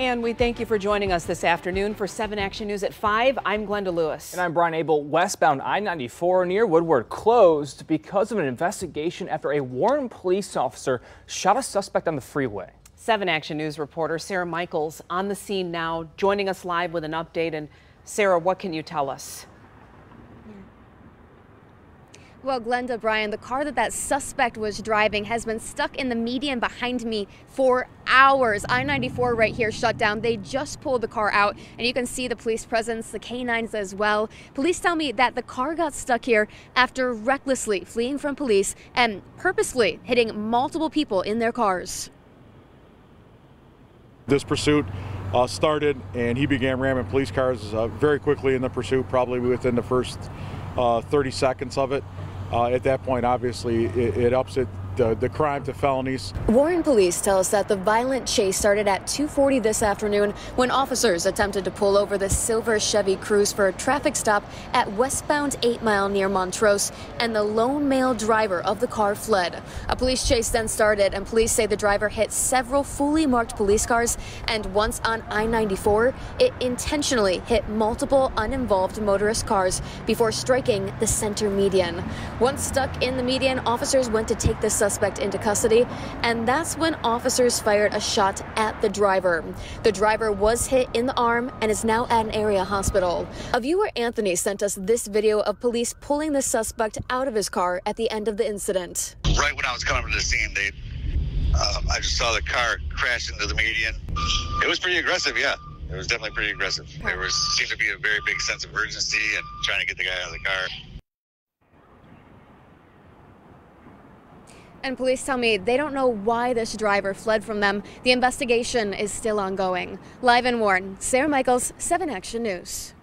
And we thank you for joining us this afternoon for 7 Action News at 5. I'm Glenda Lewis. And I'm Brian Abel. Westbound I-94 near Woodward closed because of an investigation after a Warren police officer shot a suspect on the freeway. 7 Action News reporter Sarah Michaels on the scene now, joining us live with an update. And Sarah, what can you tell us? Well, Glenda Brian, the car that that suspect was driving has been stuck in the median behind me for hours. I-94 right here shut down. They just pulled the car out and you can see the police presence, the canines as well. Police tell me that the car got stuck here after recklessly fleeing from police and purposely hitting multiple people in their cars. This pursuit uh, started and he began ramming police cars uh, very quickly in the pursuit, probably within the first uh, 30 seconds of it Uh, at that point, obviously, it, it ups it the, the crime to felonies. Warren police tell us that the violent chase started at 2.40 this afternoon when officers attempted to pull over the silver Chevy Cruze for a traffic stop at westbound 8 Mile near Montrose, and the lone male driver of the car fled. A police chase then started, and police say the driver hit several fully marked police cars, and once on I-94, it intentionally hit multiple uninvolved motorist cars before striking the center median. Once stuck in the median, officers went to take the suspect into custody, and that's when officers fired a shot at the driver. The driver was hit in the arm and is now at an area hospital. A viewer, Anthony, sent us this video of police pulling the suspect out of his car at the end of the incident. Right when I was coming to the scene, they, um, I just saw the car crash into the median. It was pretty aggressive, yeah. It was definitely pretty aggressive. There was seemed to be a very big sense of urgency and trying to get the guy out of the car. And police tell me they don't know why this driver fled from them. The investigation is still ongoing. Live in Warren, Sarah Michaels, 7 Action News.